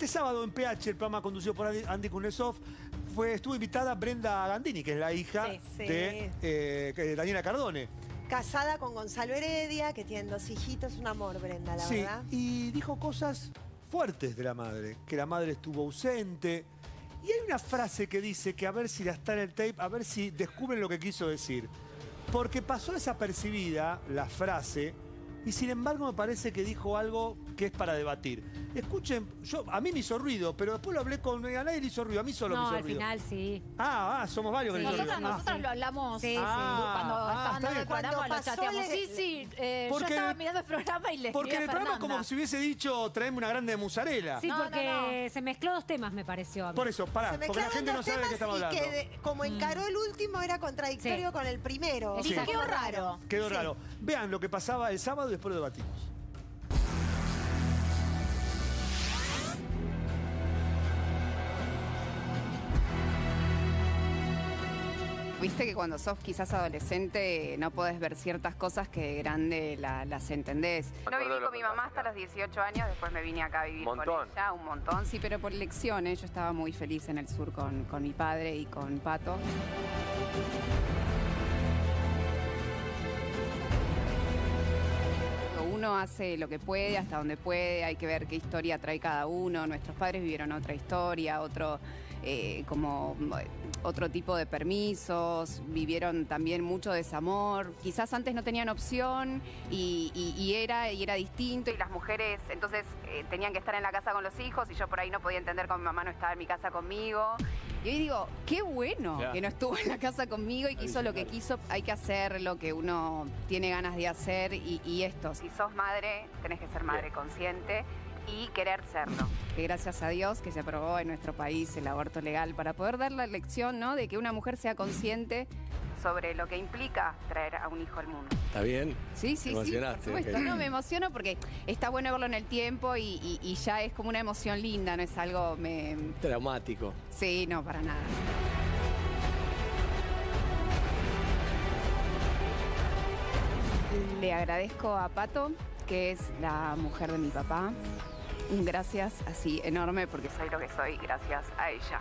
Este sábado en PH, el programa conducido por Andy, Kunesov, fue, estuvo invitada Brenda Gandini, que es la hija Sí, sí. de eh, Daniela Cardone. Casada con Gonzalo Heredia, que tienen dos hijitos, un amor, Brenda, la sí, verdad. y dijo cosas fuertes de la madre, que la madre estuvo ausente. Y hay una frase que dice que a ver si la está en el tape, a ver si descubren lo que quiso decir. Porque pasó desapercibida la frase y sin embargo me parece que dijo algo que es para debatir. Escuchen, yo a mí me hizo ruido, pero después lo hablé con a nadie le hizo ruido, a mí solo me No, hizo al ruido. final sí. Ah, ah, somos varios que Sí. le hizo Nosotros, ruido. Ah. nosotros lo hablamos Sí, sí. Ah, cuando ah, estaban está dando el bien. programa, Cuando lo pasó chateamos. el- Sí, sí, eh, Porque- yo estaba mirando el programa y le Porque escribí en a el programa es Fernanda. como si hubiese dicho, traeme una grande de mozzarella. Sí, No, no, porque se mezcló dos temas, me pareció. a mí. Por eso, pará, Se porque la gente no sabe de qué temas estamos y hablando. que de- como encaró el último era contradictorio Sí. con el primero. Sí. Quedó raro. Quedó raro. Vean lo que pasaba el sábado y después lo debatimos. Viste que cuando sos quizás adolescente no podés ver ciertas cosas que de grande la- las entendés. No viví con mi mamá hasta los 18 años, después me vine acá a vivir Montón. con ella, un montón. Sí, pero por elecciones. Yo estaba muy feliz en el sur con, con mi padre y con Pato. Uno hace lo que puede, hasta donde puede, hay que ver qué historia trae cada uno. Nuestros padres vivieron otra historia, otro eh, como eh, otro tipo de permisos, vivieron también mucho desamor. Quizás antes no tenían opción y, y- y era, y era distinto. Y las mujeres entonces eh, tenían que estar en la casa con los hijos y yo por ahí no podía entender cómo mi mamá no estaba en mi casa conmigo. Y hoy digo, qué bueno que no estuvo en la casa conmigo y que hizo lo que quiso. Hay que hacer lo que uno tiene ganas de hacer y, y esto. Si sos madre, tenés que ser madre consciente y querer serlo. Que gracias a Dios que se aprobó en nuestro país el aborto legal para poder dar la lección, ¿no? De que una mujer sea consciente sobre lo que implica traer a un hijo al mundo. ¿Está bien? Sí, sí, sí, por emocionaste, supuesto. No, me emociono porque está bueno verlo en el tiempo y, y- y ya es como una emoción linda, no es algo... Me... Traumático. Sí, no, para nada. Le agradezco a Pato, que es la mujer de mi papá. Un gracias así enorme porque soy lo que soy gracias a ella.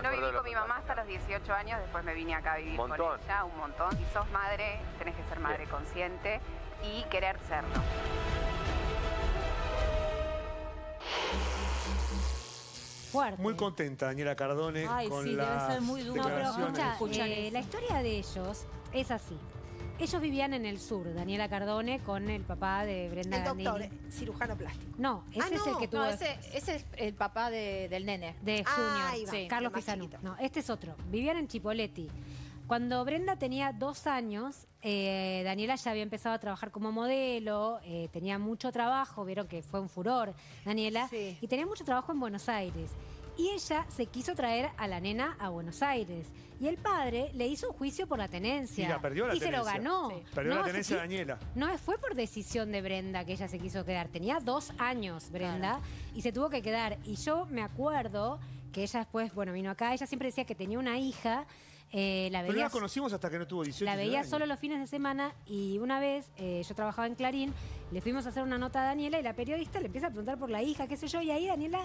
No viví con mi mamá hasta los 18 años, después me vine acá a vivir Montón. con ella, un montón. Si sos madre, tenés que ser madre Bien. consciente y querer serlo. Fuerte. Muy contenta Daniela Cardone Ay, con sí, debe las ser muy duro. No, pero escucha, eh, la historia de ellos es así. Ellos vivían en el sur, Daniela Cardone con el papá de Brenda El doctor, Gandini. eh, cirujano plástico. No, ese Ah, es el no. que tuvo No, ese, ese es el papá de- del nene. de Ah, Junior, ahí va, sí, Carlos más chiquito. No, este es otro. Vivían en Chipoletti. Cuando Brenda tenía dos años, eh, Daniela ya había empezado a trabajar como modelo, eh, tenía mucho trabajo, vieron que fue un furor, Daniela, Sí. y tenía mucho trabajo en Buenos Aires. Y ella se quiso traer a la nena a Buenos Aires. Y el padre le hizo un juicio por la tenencia. Y la perdió la Y se lo ganó. Sí. Perdió la se tenencia qui- Daniela. no, fue por decisión de Brenda que ella se quiso quedar. Tenía dos años, Brenda, y se tuvo que quedar. Y yo me acuerdo que ella después, bueno, vino acá, ella siempre decía que tenía una hija, eh, la Pero no veía, la conocimos hasta que no tuvo 18 la veía 19 solo los fines de semana y una vez eh, yo trabajaba en Clarín, le fuimos a hacer una nota a Daniela y la periodista le empieza a preguntar por la hija, qué sé yo, y ahí Daniela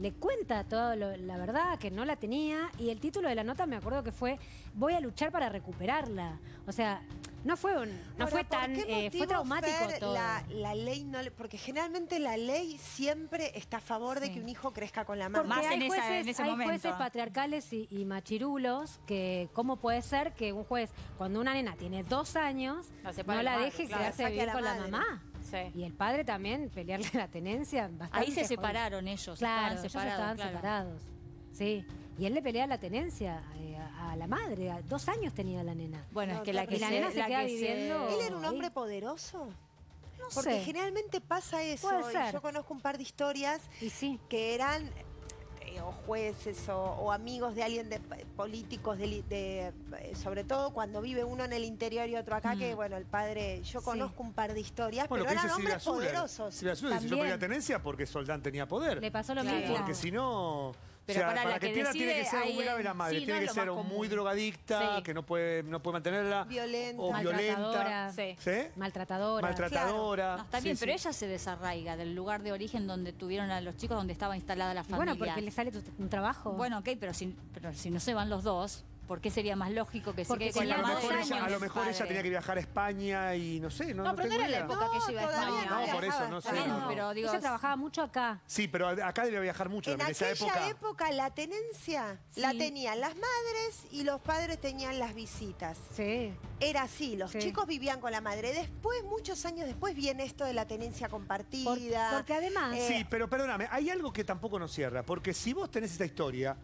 le cuenta toda la verdad, que no la tenía, y el título de la nota me acuerdo que fue Voy a luchar para recuperarla. O sea, no fue un, no Ahora, fue ¿por tan, eh, fue traumático Fer, todo. La, la ley no le- porque generalmente la ley siempre está a favor de que un hijo crezca con la mamá. Porque Más hay, en esa- jueces, en ese hay momento. jueces patriarcales y, y machirulos que cómo puede ser que un juez, cuando una nena tiene dos años, no la la madre, deje claro, quedarse vivir la con la madre. mamá. Sí. Y el padre también, pelearle la tenencia. Bastante Ahí se jodido. separaron ellos. Claro, estaban ellos separados. estaban claro. separados. Sí. Y él le pelea la tenencia eh, a, a la madre. A- dos años tenía la nena. Bueno, No, es que la que la se, nena se la queda que se- viviendo- ¿Él era un hombre poderoso? No Porque sé. generalmente pasa eso. Puede y ser. yo conozco un par de historias Y sí. que eran o jueces o, o amigos de alguien de políticos de, de, eh, sobre todo cuando vive uno en el interior y otro acá que bueno el padre yo Sí. conozco un par de historias Bueno, pero eran hombres poderosos decidió También. pedir la tenencia porque Soldán tenía poder. Le pasó lo Claro. mismo. Porque si no... o sea, para para, la que, que pierda tiene que ser muy grave la madre. sí, tiene no que ser o muy drogadicta, Sí. que no puede, no puede mantenerla. Violenta. O violenta. Maltratadora. Sí. ¿Sí? Maltratadora. Maltratadora. No, está bien, Sí, pero sí. ella se desarraiga del lugar de origen donde tuvieron a los chicos, donde estaba instalada la familia. bueno, porque le sale tu- un trabajo. Bueno, ok, pero si, pero si no se van los dos, ¿por qué sería más lógico que se Porque quede con la a lo madre mejor, ella, a lo mejor ella tenía que viajar a España y no sé, no, No, pero no tengo era la idea. época que ella iba a todavía España. No, por eso, no sé. Bueno, pero digo, Ella trabajaba mucho acá. Sí, pero acá debe viajar mucho. En también. aquella esa época. época la tenencia la Sí. tenían las madres y los padres tenían las visitas. Sí. Era así, los Sí. chicos vivían con la madre. Después, muchos años después, viene esto de la tenencia Por- compartida. porque además. Eh, Sí, pero perdóname, hay algo que tampoco nos cierra, porque si vos tenés esta historia,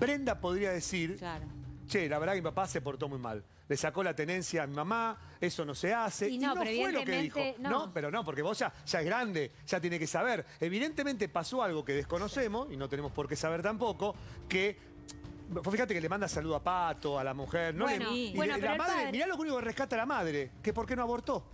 Brenda podría decir, Claro. Che, la verdad que mi papá se portó muy mal. Le sacó la tenencia a mi mamá, eso no se hace. Y Y no, pero fue lo que dijo. no. pero no, porque vos ya, ya es grande, ya tiene que saber. Evidentemente pasó algo que desconocemos, y no tenemos por qué saber tampoco, que. Fíjate que le manda saludo a Pato, a la mujer. No Bueno, le, y bueno, la madre, padre- mirá lo único que rescata la madre, que por qué no abortó.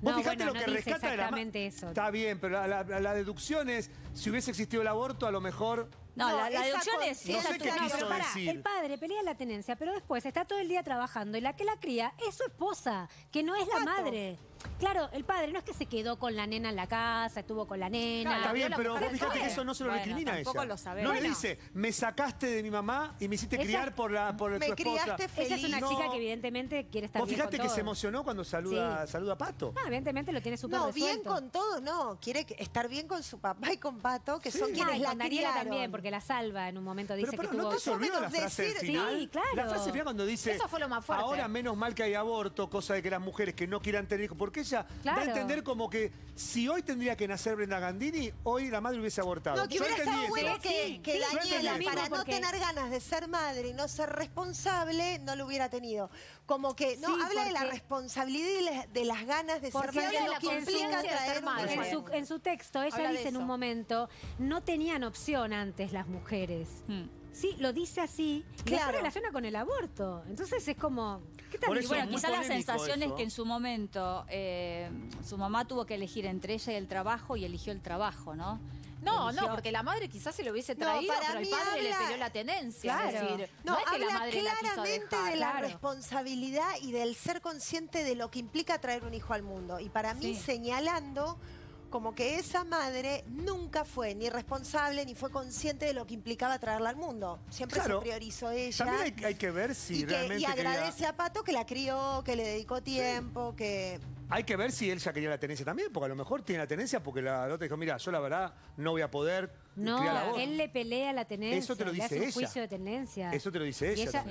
Vos No, fijate bueno, lo no que rescata de la ma- exactamente eso. Está bien, pero la, la- la deducción es, si hubiese existido el aborto, a lo mejor... No, No, la, la deducción es... conciencia- No sé ella qué quiso pero pará, decir. el padre pelea la tenencia, pero después está todo el día trabajando y la que la cría es su esposa, que no es la Pato. madre. Claro, el padre no es que se quedó con la nena en la casa, estuvo con la nena. Claro, Está bien, la pero vos fíjate que eso no se lo Bueno, recrimina a ella. tampoco lo sabemos. No le Bueno. dice, me sacaste de mi mamá y me hiciste Esa- criar por, la, por Me tu esposa. criaste feliz. Ella es una No. chica que evidentemente quiere estar Vos bien fíjate con que se emocionó cuando saluda, saluda a Pato. No, evidentemente lo tiene súper No, bien resuelto. con todo, no. Quiere estar bien con su papá y con Pato, que Sí. son Ah, quienes y la con Daniela criaron. también, porque la salva en un momento dice Pero, que tuvo... ¿no te la frase del decir- final? Sí, claro. La frase final cuando dice, Eso fue lo más fuerte. ahora menos mal que hay aborto, cosa de que las mujeres que no quieran tener hijos, porque ella da Claro. a entender como que si hoy tendría que nacer Brenda Gandini, hoy la madre hubiese abortado. No, que Yo hubiera estado bueno que, Sí, que sí, Daniela, para no Porque- tener ganas de ser madre y no ser responsable, no lo hubiera tenido. Como que, no, Sí, habla de la porque- responsabilidad y de, las ganas de ser Porque madre, lo de que la implica traer madre. En su, en su texto, ella Habla dice en un momento, no tenían opción antes las mujeres. Hmm. Sí, lo dice así. Y Claro. después relaciona con el aborto. Entonces es como, ¿qué tal? Eso bueno, es muy quizá la sensación eso. es que en su momento eh, su mamá tuvo que elegir entre ella y el trabajo y eligió el trabajo, ¿no? No, Eligió- no, porque la madre quizás se lo hubiese No, traído, para pero el padre le habla- peleó la tenencia. Claro. Es decir, No, no, es que la habla madre la quiso claramente de la claro. responsabilidad y del ser consciente de lo que implica traer un hijo al mundo. Y para mí Sí. señalando como que esa madre nunca fue ni responsable ni fue consciente de lo que implicaba traerla al mundo. Siempre Claro. se priorizó ella. También hay, hay que ver si y, que, realmente y quería- agradece a Pato que la crió, que le dedicó tiempo, que... Hay que ver si él ya quería la tenencia también, porque a lo mejor tiene la tenencia porque la, la otra dijo, mira, yo la verdad no voy a poder No, criar a vos. él le pelea la tenencia. Eso te lo le dice hace un ella. juicio de tenencia. Eso te lo dice Y, ella.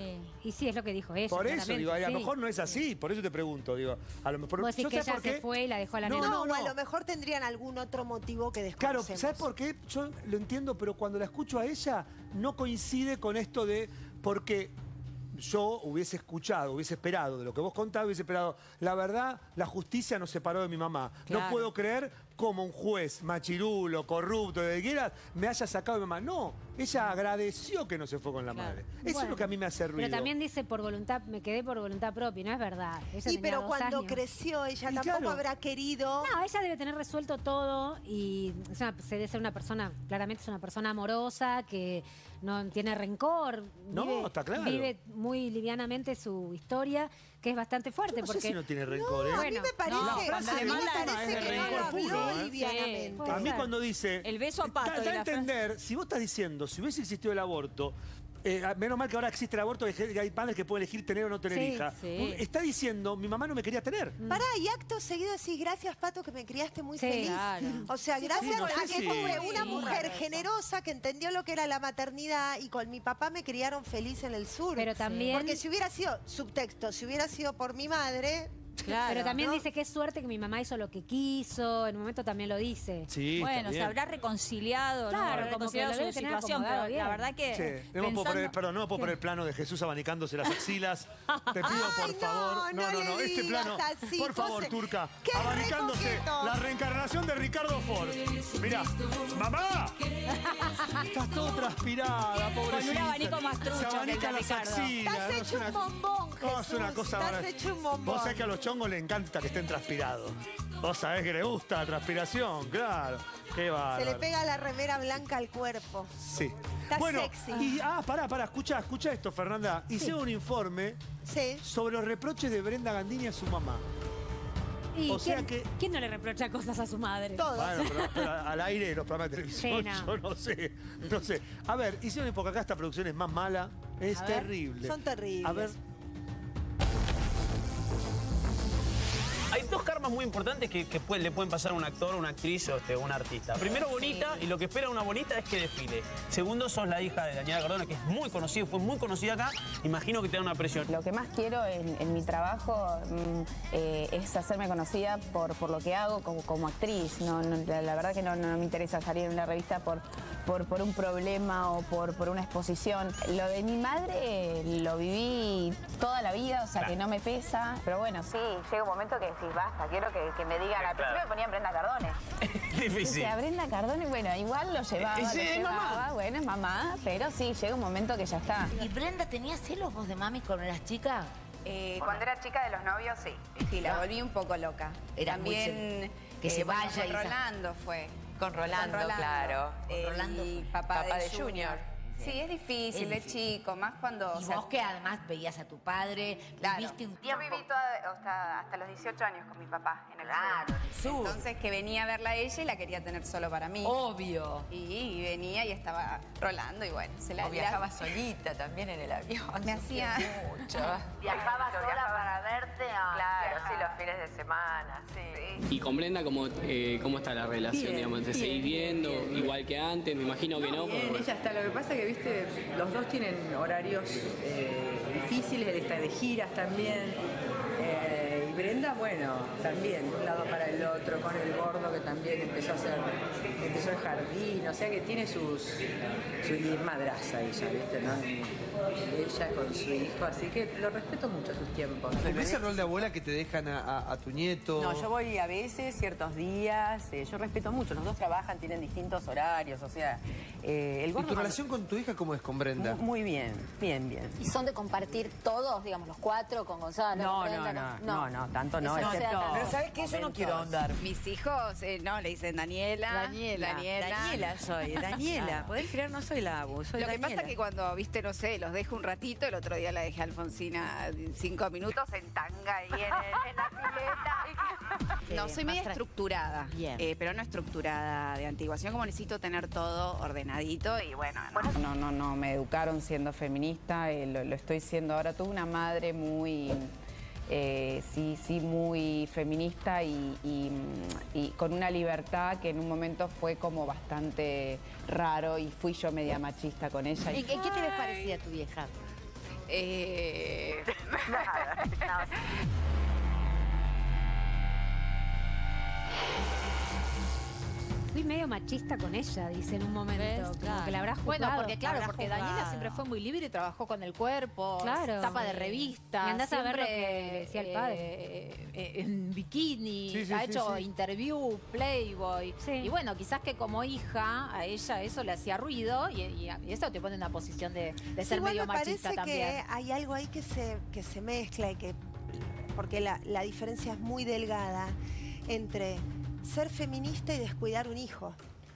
y sí, es lo que dijo ella. Por eso, digo, a lo sí. mejor no es así, por eso te pregunto, digo, a lo mejor... Vos decís yo que sé ella por se qué- fue y la dejó a la No, nena. No, no, o a lo mejor tendrían algún otro motivo que Claro, desconocemos. ¿sabes por qué? Yo lo entiendo, pero cuando la escucho a ella, no coincide con esto de. Porque yo hubiese escuchado, hubiese esperado de lo que vos contabas, hubiese esperado. La verdad, la justicia nos separó de mi mamá. No puedo creer como un juez machirulo, corrupto, de quieras, me haya sacado de mi mamá. No, ella agradeció que no se fue con la Claro. madre. Eso es Bueno, lo que a mí me hace ruido. Pero también dice por voluntad, me quedé por voluntad propia, no es verdad. Ella Y tenía pero dos cuando años. creció ella Y tampoco claro. habrá querido... No, ella debe tener resuelto todo y se debe ser una persona, claramente es una persona amorosa, que no tiene rencor. No, vive, está claro. Vive muy livianamente su historia, que es bastante fuerte. no sé porque si no tiene rencor, ¿eh? a mí Bueno, me parece, no, a mí cuando le me parece es de que no lo rencor habló puro, ¿eh? livianamente. Puede A mí ser. cuando dice... El beso a Pato Da, y da a la entender, si vos estás diciendo, si hubiese existido el aborto, eh, menos mal que ahora existe el aborto, que hay padres que pueden elegir tener o no tener Sí, hija. sí. Está diciendo, mi mamá no me quería tener. Pará, y acto seguido decís, gracias Pato que me criaste muy Sí, feliz. claro. O sea, Sí, gracias no sé a que tuve una Sí. mujer generosa que entendió lo que era la maternidad y con mi papá me criaron feliz en el sur. Pero también- Porque si hubiera sido, subtexto, si hubiera sido por mi madre, Claro. Pero también ¿no? dice que es suerte que mi mamá hizo lo que quiso, en un momento también lo dice. Sí, Bueno, se habrá reconciliado, Claro, ¿no? Habrá como que reconciliado debe su situación, pero la verdad que. No puedo pensando- poner, perdón, no puedo poner el plano de Jesús abanicándose las axilas. Te pido, por Ay, no, favor. no le Este plano. así, por favor, José. Turca. ¡Qué Abanicándose. La reencarnación de Ricardo Ford. Mirá. ¡Mamá! Estás todo transpirada, pobrecita. un abanico más trucho Se que el abanica de las Ricardo. axilas. estás no hecho un bombón, No, es una Jesús, cosa Estás hecho un bombón. Vos sabés que a los chongos les encanta que estén transpirados. Vos sabés que le gusta la transpiración, claro. Qué bárbaro. Se le pega la remera blanca al cuerpo. Sí. Está bueno, sexy. y ah, pará, pará, escucha, escucha esto, Fernanda. Hicieron un informe Sí. sobre los reproches de Brenda Gandini a su mamá. Y O sea ¿quién, que- ¿Quién no le reprocha cosas a su madre? Todo. Bueno, pero, pero al aire de los programas de televisión, yo no sé, no sé. A ver, hicieron porque acá esta producción es más mala, es A ver, terrible. son terribles. A ver, Hay dos karmas muy importantes que, que puede- le pueden pasar a un actor, una actriz o este, un artista. Primero, bonita, y lo que espera una bonita es que desfile. Segundo, sos la hija de Daniela Cardona, que es muy conocida, fue muy conocida acá. Imagino que te da una presión. Lo que más quiero en, en mi trabajo mm, eh, es hacerme conocida por, por lo que hago como, como actriz. No, no, la, la verdad que no, no me interesa salir en una revista por, por, por un problema o por, por una exposición. Lo de mi madre lo viví toda la vida, o sea que no me pesa. Pero bueno, sí, llega un momento que decís, basta, quiero que, que me digan. Al principio me ponían Brenda Cardone. O Difícil. sea, Brenda Cardone, bueno, igual lo llevaba, Eh, sí, lo es llevaba, mamá. bueno, es mamá, pero sí, llega un momento que ya está. ¿Y Brenda tenía celos vos de mami cuando eras chica? Eh, cuando era chica de los novios, sí. Sí, la volví un poco loca. Era También se- que se bueno, vaya con y Rolando. Con Rolando, claro. Con Rolando papá, Papá de, de Junior. Junior. Sí, es difícil, Es es chico, más cuando... Y o sea, vos que además veías a tu padre, Claro. viviste un Yo tiempo. viví toda- hasta, hasta los 18 años con mi papá en el Claro, sur. en el sur. Entonces que venía a verla a ella y la quería tener solo para mí. Obvio. Y, y venía y estaba rolando y bueno, se la O viajaba solita también en el avión. Me hacía- mucho. Viajaba sola para verte a... Claro, sí, los fines de semana, sí. Y con Brenda, ¿cómo, eh, cómo está la relación? digamos? ¿Te seguís viendo igual que antes? Me imagino que no. Bien, pero- ella está. Lo que pasa que, viste, los dos tienen horarios eh, difíciles, él está de giras también. Y Brenda, bueno, también, de un lado para el otro, con el gordo que también empezó a hacer, empezó el jardín, o sea que tiene sus, su y madraza ella, viste, ¿no? Y ella con su hijo, así que lo respeto mucho sus tiempos. ¿Cumplís el rol de abuela que te dejan a, a- a tu nieto? No, yo voy a veces, ciertos días, eh, yo respeto mucho, los dos trabajan, tienen distintos horarios, o sea, eh, el ¿Y gordo... tu cuando- relación con tu hija cómo es con Brenda? Mu- Muy bien, bien, bien. ¿Y son de compartir todos, digamos, los cuatro con Gonzalo? No, con no, no, no, no, tanto no, Eso no excepto... tanto. Pero ¿sabes qué? Yo no quiero ahondar. Mis hijos, eh, no, le dicen Daniela. Daniela. Daniela. Daniela soy, Daniela. Podés creer, no soy la Abu, soy Lo que pasa es que cuando, viste, no sé, los dejo un ratito, el otro día la dejé a Alfonsina cinco minutos en tanga ahí en, el- en la pileta. No, soy media estructurada, Bien. eh, pero no estructurada de antigua, sino como necesito tener todo ordenadito y bueno, no. No, no, no, me educaron siendo feminista, eh, lo, lo estoy siendo ahora. Tuve una madre muy, eh, sí, sí, muy feminista y, y, mm, y con una libertad que en un momento fue como bastante raro y fui yo media machista con ella. ¿Y Y, qué, te ves parecida a tu vieja? Eh, Fui medio machista con ella, dice en un momento. ¿Ves? Como Claro. que la habrá juzgado. Bueno, porque claro, porque. Daniela siempre fue muy libre y trabajó con el cuerpo, Claro. tapa de revista, Y andás a ver lo siempre, que decía el padre. eh, eh, en bikini, Sí, sí, ha sí, hecho sí. interview, Playboy. Sí. Y bueno, quizás que como hija a ella eso le hacía ruido y, y- y eso te pone en una posición de, de Sí, ser medio me machista parece también. que hay algo ahí que se, que se mezcla y que. Porque la, la diferencia es muy delgada entre ser feminista y descuidar un hijo.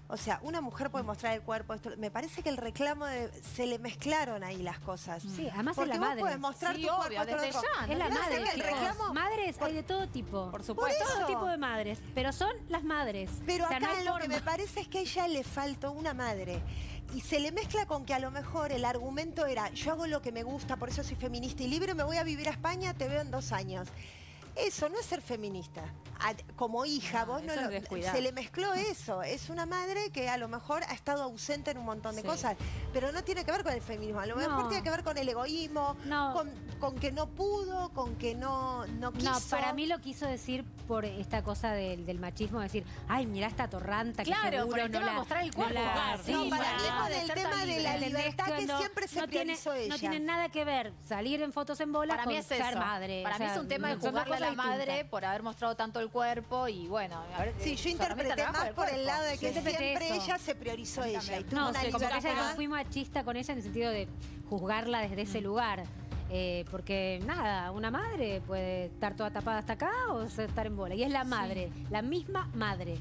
O sea, una mujer puede mostrar el cuerpo. Esto, me parece que el reclamo de. Se le mezclaron ahí las cosas. Sí, además es Porque la vos madre. puedes mostrar Sí, tu obvio, cuerpo. desde todo ya, eso. Es la No madre. que el reclamo. Madres hay de todo tipo. Por supuesto. Todo eso. tipo de madres. Pero son las madres. Pero O sea, no acá lo que me parece es que a ella le faltó una madre. Y se le mezcla con que a lo mejor el argumento era, yo hago lo que me gusta, por eso soy feminista y libre, me voy a vivir a España, te veo en dos años. Eso no es ser feminista. A- Como hija, No, vos no lo- se le mezcló eso. Es una madre que a lo mejor ha estado ausente en un montón de Sí. cosas, pero no tiene que ver con el feminismo. A lo No. mejor tiene que ver con el egoísmo, No. con, con que no pudo, con que no, no quiso. No, para mí lo quiso decir por esta cosa del, del machismo, decir, ay, mirá esta torranta que Claro, seguro por el no tema la, mostrar el no cuerpo. la- Sí, no, para de del ser tema de la libertad que siempre se no tiene, priorizó ella. no tiene nada que ver salir en fotos en bola Para con mí es ser eso. madre. Para O mí es un tema de jugarle a la madre por haber mostrado tanto el cuerpo y bueno, a ver, Sí, eh, yo interpreté más por el lado de que siempre eso. ella se priorizó ella y tuvo No, una sí, como que ella fui machista con ella en el sentido de juzgarla desde ese lugar. Eh, porque nada, una madre puede estar toda tapada hasta acá o estar en bola. Y es la madre, la misma madre.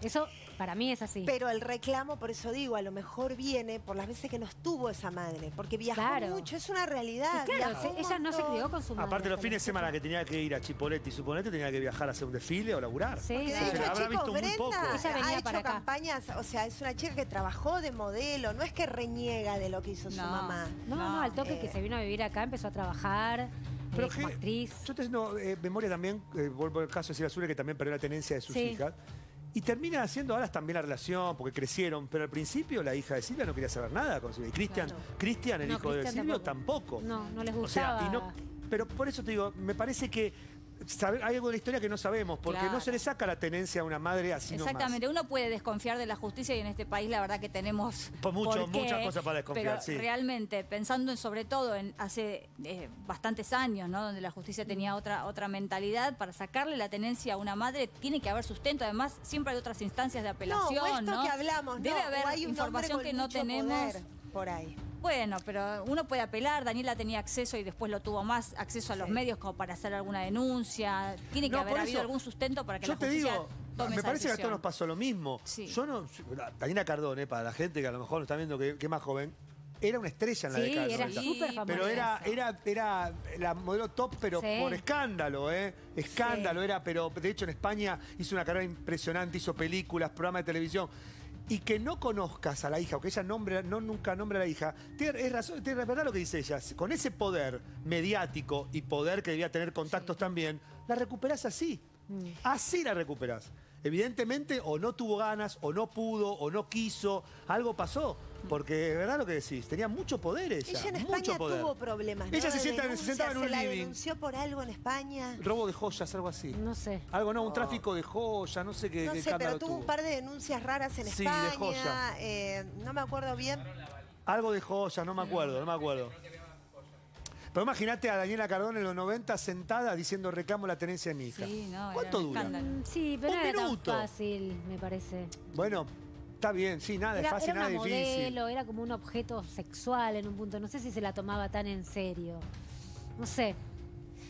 Eso para mí es así. Pero el reclamo, por eso digo, a lo mejor viene por las veces que no estuvo esa madre, porque viajó Claro. mucho, es una realidad. Y claro, ella no se crió con su madre. Aparte los fines de semana que tenía que ir a Chipolete y suponete tenía que viajar a hacer un desfile o laburar. Sí, Porque de habrá visto muy poco. Ella venía ha hecho para acá. campañas, o sea, es una chica que trabajó de modelo, no es que reniega de lo que hizo su No. mamá. No, no, al toque que Eh, se vino a vivir acá, empezó a trabajar Pero eh, que- actriz. Yo estoy haciendo eh, memoria también, eh, vuelvo al caso de Silvia Azure, que también perdió la tenencia de sus Sí. hijas. Y termina haciendo ahora también la relación, porque crecieron, pero al principio la hija de Silvia no quería saber nada con Silvia. Y Cristian, Claro. Cristian, el No, hijo de Cristian Silvio, tampoco. No, no les O sea, gustaba. y no- pero por eso te digo, me parece que sabe- hay algo de la historia que no sabemos, porque Claro. no se le saca la tenencia a una madre así nomás. Exactamente, uno puede desconfiar de la justicia y en este país la verdad que tenemos Pues mucho- por qué, muchas cosas para desconfiar, pero sí. realmente pensando en, sobre todo en hace eh, bastantes años, ¿no? donde la justicia tenía otra otra mentalidad para sacarle la tenencia a una madre tiene que haber sustento, además siempre hay otras instancias de No, apelación, o esto ¿no? que hablamos, Debe no, haber o hay información con que no mucho tenemos. poder por ahí. Bueno, pero uno puede apelar. Daniela tenía acceso y después lo tuvo más, acceso a los Sí. medios como para hacer alguna denuncia. Tiene que No, haber habido eso, algún sustento para que Yo la te justicia digo, tome me esa parece que a todos nos pasó lo mismo. Sí. Yo no, Daniela Cardone, para la gente que a lo mejor no está viendo que, que es más joven, era una estrella en la Sí, década del era 90. súper famosa. Pero era, era, era la modelo top, pero Sí. por escándalo, ¿eh? Escándalo, era, pero de hecho en España hizo una carrera impresionante, hizo películas, programas de televisión. Y que no conozcas a la hija, o que ella nombre, no nunca nombre a la hija, tiene, es razón, tiene verdad lo que dice ella. Con ese poder mediático y poder que debía tener contactos también, la recuperás así. Mm. Así la recuperás. Evidentemente, o no tuvo ganas, o no pudo, o no quiso, algo pasó. Porque es verdad lo que decís, tenía mucho poder ella. Ella en mucho España poder. tuvo problemas. ¿no? Ella se, De sienta- se denuncia, sentaba en un ¿Se la living. denunció por algo en España? Robo de joyas, algo así. No sé. Algo, no, un tráfico de joyas, no sé qué, No qué sé, pero tuvo un par de denuncias raras en Sí, de España. joya. eh, no me acuerdo bien. Algo de joyas, no me acuerdo, no me acuerdo. Pero imagínate a Daniela Cardone en los 90 sentada diciendo reclamo la tenencia de mi hija. Sí, no, ¿Cuánto dura? escándalo. Sí, pero Un era minuto. tan fácil, me parece. Bueno, está bien, sí, nada Era, es fácil, era nada una difícil. modelo, era como un objeto sexual en un punto. No sé si se la tomaba tan en serio. No sé.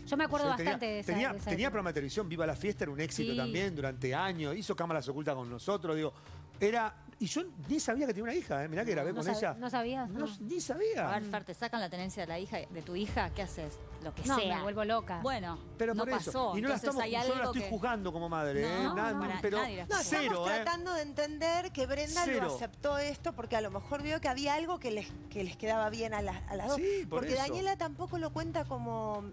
Yo me acuerdo tenía- bastante de esa, Tenía, de esa tenía época. programa de televisión, Viva la Fiesta, era un éxito Sí. también durante años. Hizo cámaras ocultas con nosotros, digo. Era. Y yo ni sabía que tenía una hija, ¿eh? Mirá que grabé No con ella. ¿No sabías? No, No. ni sabía. A ver, Fer, te sacan la tenencia de la hija, de tu hija, ¿qué haces? Lo que No, sea. me vuelvo loca. Bueno, Pero no por eso. pasó. Y no la estamos, yo no la estoy que- juzgando como madre, ¿eh? No, Nada, no, para- pero nadie la No, cero, estamos ¿eh? tratando de entender que Brenda Cero. lo aceptó esto porque a lo mejor vio que había algo que les, que les quedaba bien a, las- a las dos. Sí, por porque eso. Daniela tampoco lo cuenta como...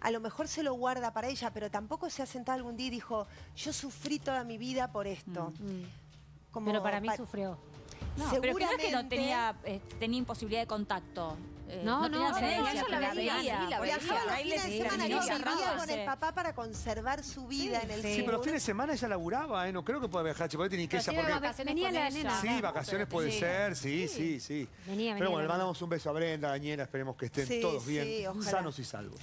A lo mejor se lo guarda para ella, pero tampoco se ha sentado algún día y dijo, yo sufrí toda mi vida por esto. Como Pero para mí pa- sufrió. No, pero que no es que no tenía, eh, tenía imposibilidad de contacto. Eh, No, no, tenía no, ella la veía, sí, la veía. Viajaba los Bailes fines de semana, no, vivía con el papá para conservar su vida en el Sí, sur. pero fines de semana ella laburaba, ¿eh? No creo que pueda viajar a Chipolete ni que ella sí, porque... Venía la nena. Sí, vacaciones puede Sí. ser, sí, sí, sí. Venía, venía Pero bueno, le mandamos un beso a Brenda, a Daniela, esperemos que estén Sí, todos bien, sí, sanos y salvos.